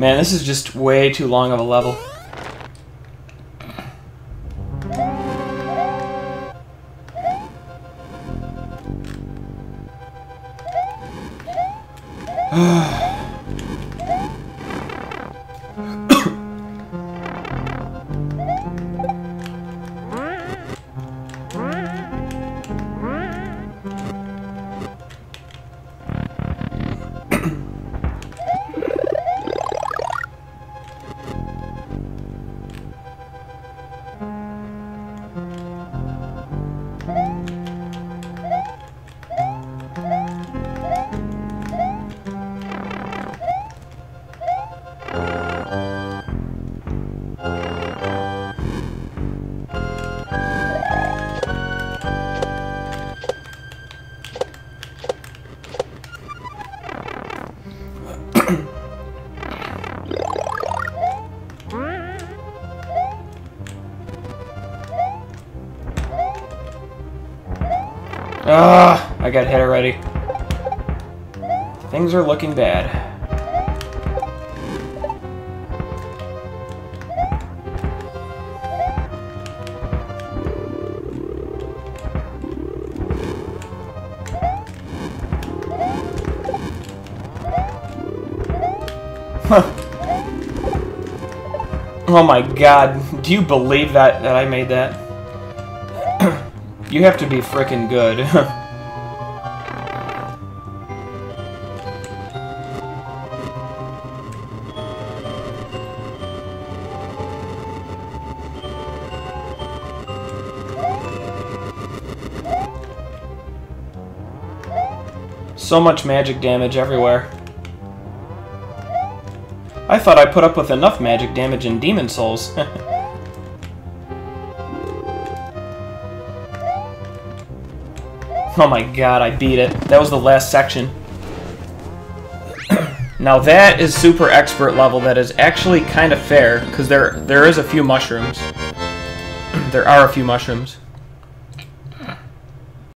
Man, this is just way too long of a level. Ugh, Ah, I got hit already. Things are looking bad. Oh my god, do you believe that, that I made that? you have to be frickin' good. so much magic damage everywhere. I thought I put up with enough magic damage in Demon's Souls. oh my god, I beat it. That was the last section. now that is super expert level that is actually kind of fair, because there there is a few mushrooms. there are a few mushrooms.